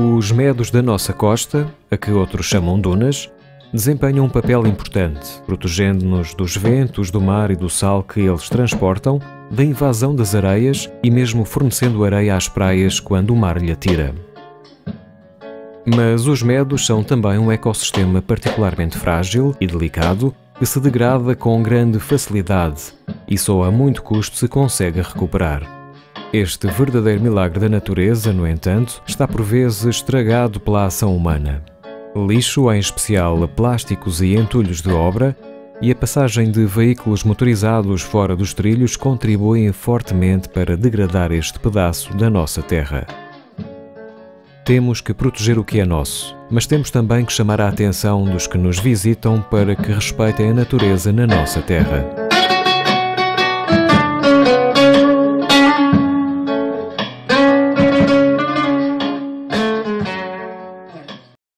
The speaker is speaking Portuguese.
Os medos da nossa costa, a que outros chamam dunas, desempenham um papel importante, protegendo-nos dos ventos, do mar e do sal que eles transportam, da invasão das areias e mesmo fornecendo areia às praias quando o mar lhe atira. Mas os medos são também um ecossistema particularmente frágil e delicado que se degrada com grande facilidade e só a muito custo se consegue recuperar. Este verdadeiro milagre da natureza, no entanto, está por vezes estragado pela ação humana. Lixo, em especial plásticos e entulhos de obra, e a passagem de veículos motorizados fora dos trilhos contribuem fortemente para degradar este pedaço da nossa terra. Temos que proteger o que é nosso, mas temos também que chamar a atenção dos que nos visitam para que respeitem a natureza na nossa terra.